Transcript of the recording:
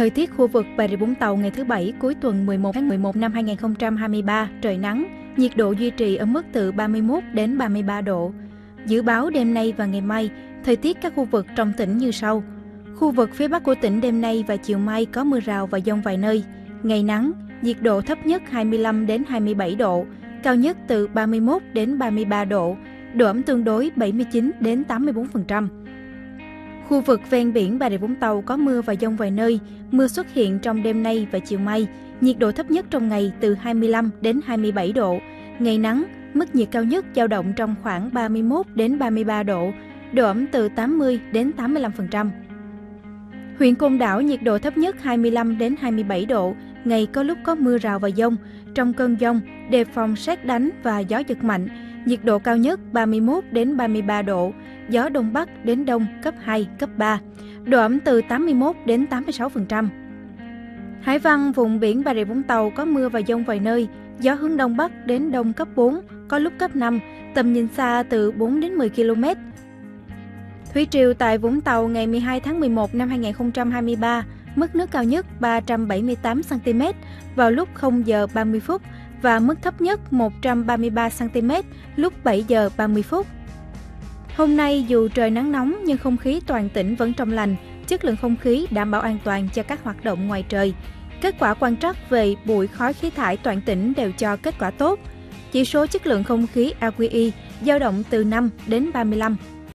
Thời tiết khu vực Bà Rịa Vũng Tàu ngày thứ Bảy cuối tuần 11 tháng 11 năm 2023, trời nắng, nhiệt độ duy trì ở mức từ 31 đến 33 độ. Dự báo đêm nay và ngày mai, thời tiết các khu vực trong tỉnh như sau. Khu vực phía Bắc của tỉnh đêm nay và chiều mai có mưa rào và dông vài nơi. Ngày nắng, nhiệt độ thấp nhất 25 đến 27 độ, cao nhất từ 31 đến 33 độ, độ ẩm tương đối 79 đến 84%. Khu vực ven biển Bà Rịa Vũng Tàu có mưa và dông vài nơi, mưa xuất hiện trong đêm nay và chiều mai. Nhiệt độ thấp nhất trong ngày từ 25 đến 27 độ, ngày nắng, mức nhiệt cao nhất dao động trong khoảng 31 đến 33 độ, độ ẩm từ 80 đến 85%. Huyện Côn Đảo nhiệt độ thấp nhất 25 đến 27 độ, ngày có lúc có mưa rào và dông. Trong cơn dông, đề phòng xét đánh và gió giật mạnh, nhiệt độ cao nhất 31 đến 33 độ, gió đông bắc đến đông cấp 2, cấp 3, độ ẩm từ 81 đến 86%. Hải Văn, vùng biển Bà Rịa Vũng Tàu có mưa và dông vài nơi, gió hướng đông bắc đến đông cấp 4, có lúc cấp 5, tầm nhìn xa từ 4 đến 10 km. Thủy triều tại Vũng Tàu ngày 12 tháng 11 năm 2023, mức nước cao nhất 378 cm vào lúc 0 giờ 30 phút và mức thấp nhất 133 cm lúc 7 giờ 30 phút. Hôm nay dù trời nắng nóng nhưng không khí toàn tỉnh vẫn trong lành, chất lượng không khí đảm bảo an toàn cho các hoạt động ngoài trời. Kết quả quan trắc về bụi khói khí thải toàn tỉnh đều cho kết quả tốt. Chỉ số chất lượng không khí AQI dao động từ 5 đến 35.